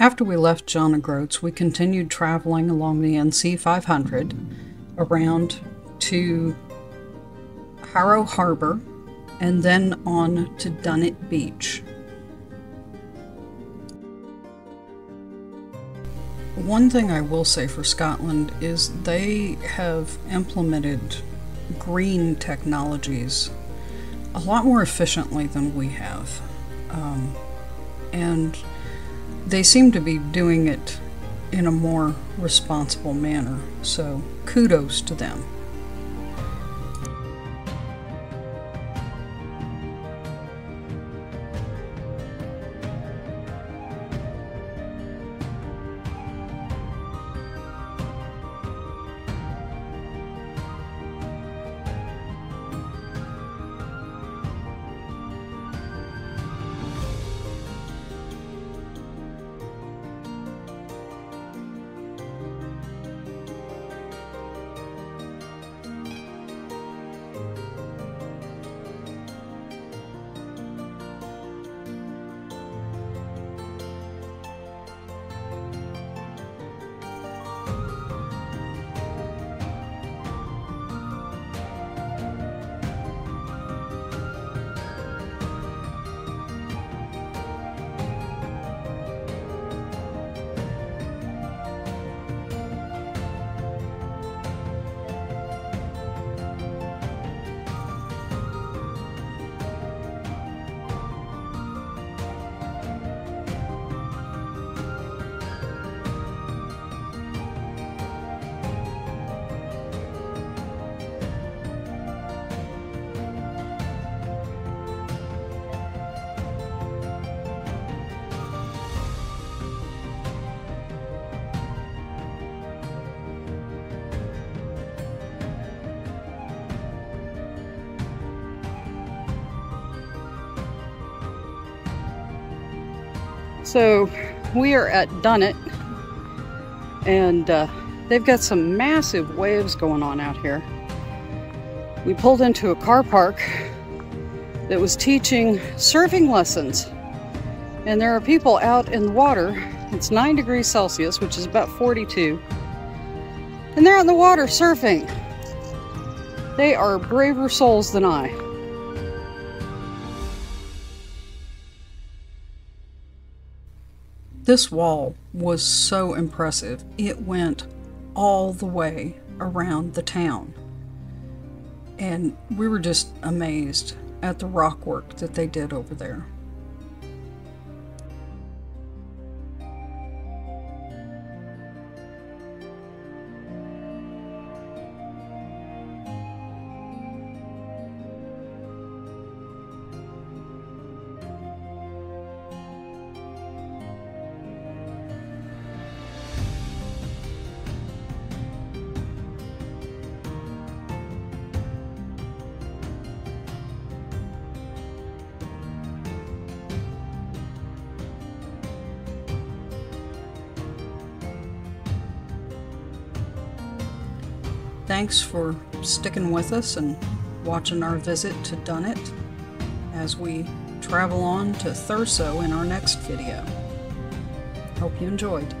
After we left John O'Groats, we continued traveling along the NC 500 around to Harrow Harbor and then on to Dunnet Beach. One thing I will say for Scotland is they have implemented green technologies a lot more efficiently than we have. Um, and they seem to be doing it in a more responsible manner. So kudos to them. So we are at Dunnet and uh, they've got some massive waves going on out here. We pulled into a car park that was teaching surfing lessons. And there are people out in the water. It's 9 degrees Celsius, which is about 42. And they're in the water surfing. They are braver souls than I. This wall was so impressive. It went all the way around the town. And we were just amazed at the rock work that they did over there. Thanks for sticking with us and watching our visit to Dunnet as we travel on to Thurso in our next video. Hope you enjoyed.